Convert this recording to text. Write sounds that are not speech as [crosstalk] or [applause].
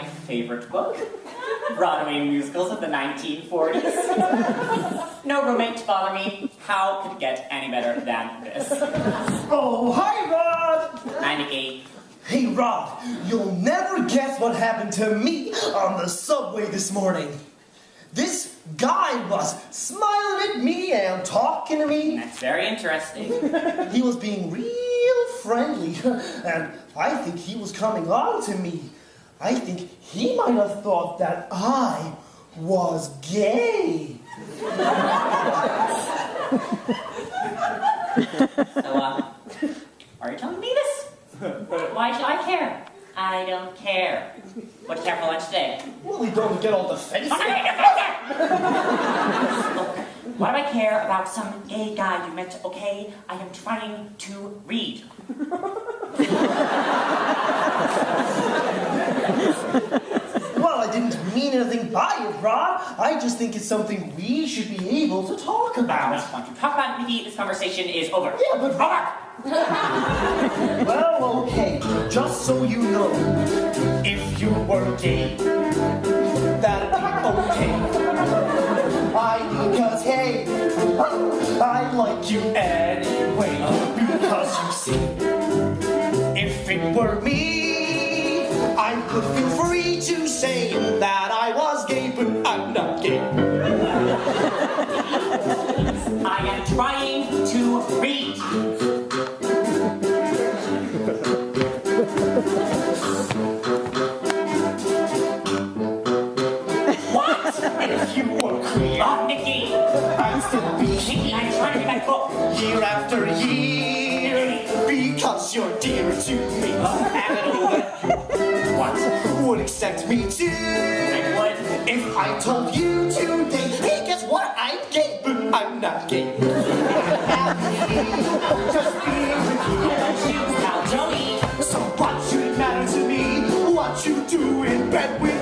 favorite book. [laughs] Broadway musicals of the 1940s. [laughs] No roommate to bother me. How could it get any better than this? [laughs] Oh, hi, Rod! Hi, Nicky. Hey, Rod, you'll never guess what happened to me on the subway this morning. This guy was smiling at me and talking to me. That's very interesting. He was being real friendly, and I think he was coming on to me. I think he might have thought that I was gay. So, uh, are you telling me this? Why should I care? I don't care. What do you care for lunch today? Well, you don't get all defensive. Look, why do I care about some gay guy you met, okay? I am trying to read. Well, I didn't mean anything by it, Rod. I just think it's something we should be able to talk about. don't want to talk about it, Nicky. This conversation is over. Yeah, but Over! [laughs] Well, okay, just so you know, if you were gay, that'd be okay. I, because uh, hey, I like you anyway, because you see, if it were me, I would feel free to say trying to read. What? If you were queer! I'd still be I'm trying to read year after year because you're dear to me. What? Would accept me too I would. if I told you I'm gay, but I'm not gay. Just being with you. Choose now, Joey. So what should it matter to me what you do in bed with